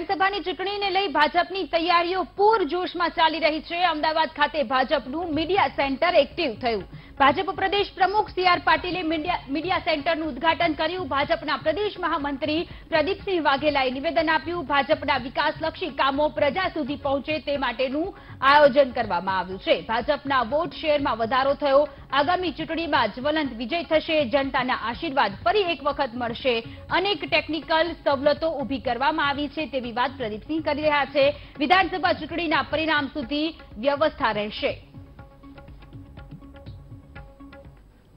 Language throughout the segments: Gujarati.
વિધાનસભાની ચૂંટણીને લઈ ભાજપની તૈયારીઓ પૂરજોશમાં ચાલી રહી છે. અમદાવાદ ખાતે ભાજપનું મીડિયા સેન્ટર એક્ટિવ થયું. ભાજપ પ્રદેશ પ્રમુખ સી આર પાટીલે મીડિયા સેન્ટરનું ઉદ્ઘાટન કર્યું. ભાજપના પ્રદેશ મહામંત્રી પ્રદીપસિંહ વાઘેલાએ નિવેદન આપ્યું. ભાજપના વિકાસલક્ષી કામો પ્રજા સુધી પહોંચે તે માટેનું આયોજન કરવામાં આવ્યું છે. ભાજપના વોટ શેરમાં વધારો થયો. આગામી ચૂંટણીમાં જ્વલંત વિજય થશે. જનતાના આશીર્વાદ ફરી એક વખત મળશે. અનેક ટેકનિકલ સવલતો ઊભી કરવામાં આવી છે તેવી વાત પ્રદીપસિંહ કરી રહ્યા છે. વિધાનસભા ચૂંટણીના પરિણામ સુધી વ્યવસ્થા રહેશે.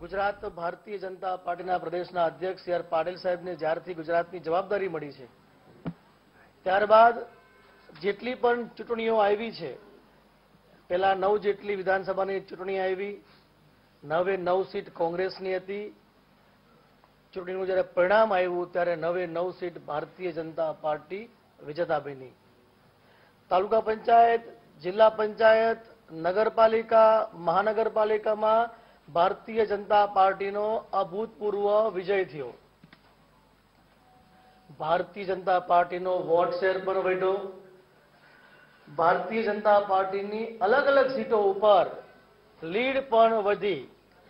ગુજરાત ભારતીય જનતા પાર્ટીના પ્રદેશના અધ્યક્ષ સી આર સાહેબને જ્યારથી ગુજરાતની જવાબદારી મળી છે, ત્યારબાદ જેટલી પણ ચૂંટણીઓ આવી છે પેલા નવ જેટલી વિધાનસભાની ચૂંટણી આવી, નવે નવ સીટ કોંગ્રેસની હતી. ચૂંટણીનું જ્યારે પરિણામ આવ્યું ત્યારે નવે નવ સીટ ભારતીય જનતા પાર્ટી વિજેતા બની તાલુકા પંચાયત, જિલ્લા પંચાયત, નગરપાલિકા, મહાનગરપાલિકામાં ભારતીય જનતા પાર્ટીનો અભૂતપૂર્વ વિજય થયો. ભારતીય જનતા પાર્ટીનો વોટ શેર પણ વધ્યો ભારતીય જનતા પાર્ટીની અલગ અલગ સીટો ઉપર લીડ પણ વધી.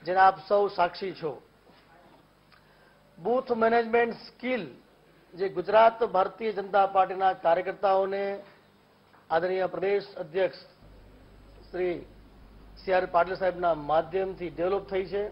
જેના આપ સૌ સાક્ષી છો. બૂથ મેનેજમેન્ટ સ્કિલ જે ગુજરાત ભારતીય જનતા પાર્ટીના કાર્યકર્તાઓને આદરણીય પ્રદેશ અધ્યક્ષ શ્રી સી પાટલ પાટીલ સાહેબના માધ્યમથી ડેવલપ થઈ છે.